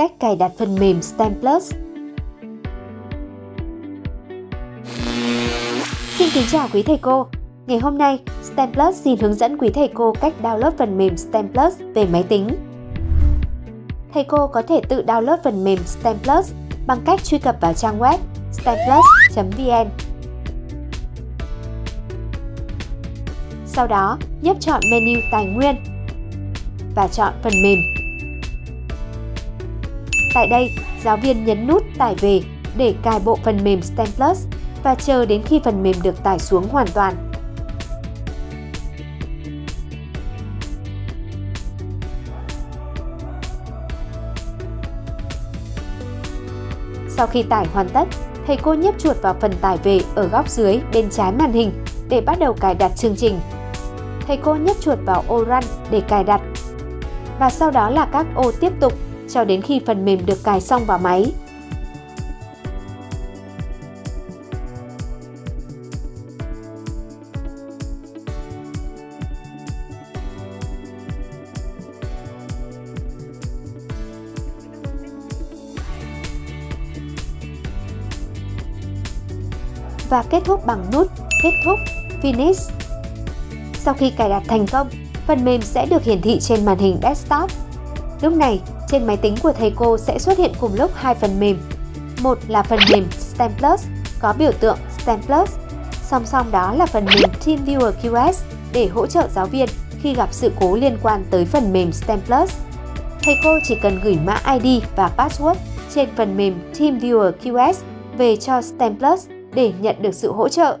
cách cài đặt phần mềm STEM Plus. Xin kính chào quý thầy cô. Ngày hôm nay, STEM Plus xin hướng dẫn quý thầy cô cách download phần mềm STEM Plus về máy tính. Thầy cô có thể tự download phần mềm STEM Plus bằng cách truy cập vào trang web stemplus.vn. Sau đó, nhấp chọn menu Tài nguyên và chọn phần mềm. Tại đây, giáo viên nhấn nút tải về để cài bộ phần mềm STEM Plus và chờ đến khi phần mềm được tải xuống hoàn toàn. Sau khi tải hoàn tất, thầy cô nhấp chuột vào phần tải về ở góc dưới bên trái màn hình để bắt đầu cài đặt chương trình. Thầy cô nhấp chuột vào ô Run để cài đặt. Và sau đó là các ô tiếp tục cho đến khi phần mềm được cài xong vào máy. và kết thúc bằng nút Kết thúc Finish. Sau khi cài đặt thành công, phần mềm sẽ được hiển thị trên màn hình desktop. Lúc này, trên máy tính của thầy cô sẽ xuất hiện cùng lúc hai phần mềm. Một là phần mềm STEM Plus có biểu tượng STEM Plus, song song đó là phần mềm TeamViewer QS để hỗ trợ giáo viên khi gặp sự cố liên quan tới phần mềm STEM Plus. Thầy cô chỉ cần gửi mã ID và password trên phần mềm TeamViewer QS về cho STEM Plus để nhận được sự hỗ trợ